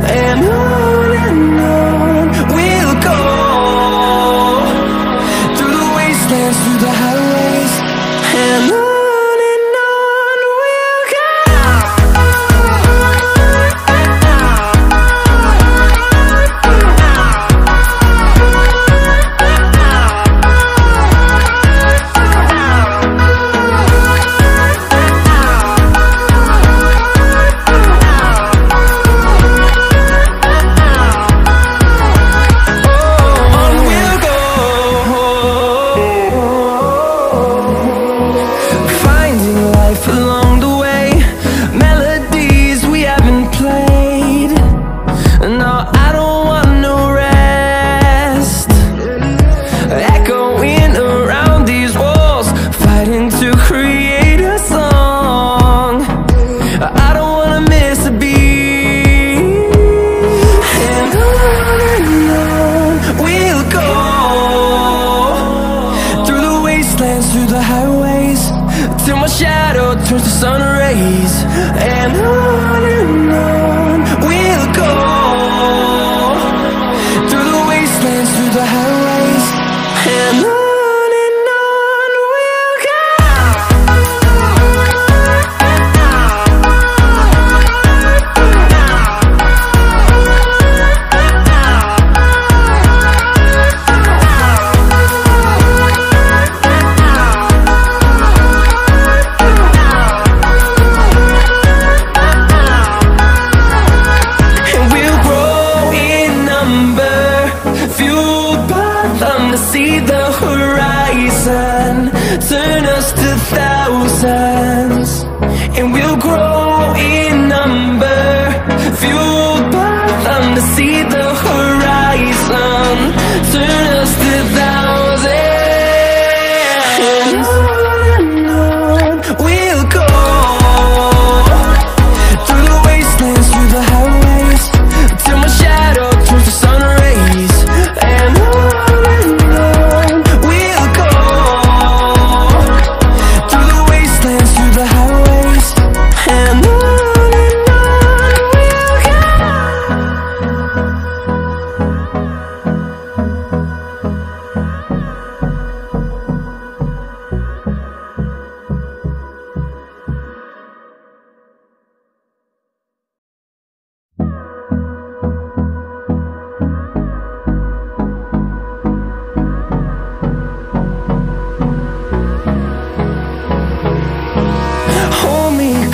And Wanna miss a beat. And on and on we'll go through the wastelands, through the highways, till my shadow turns to sun rays. And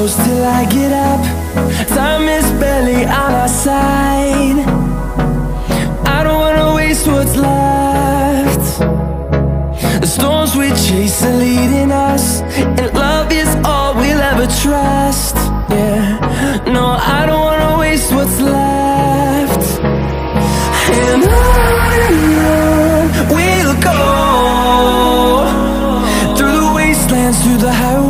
close till I get up. Time is barely on our side. I don't wanna waste what's left. The storms we chase are leading us, and love is all we'll ever trust. Yeah, no, I don't wanna waste what's left. And on we'll go Through the wastelands, through the highways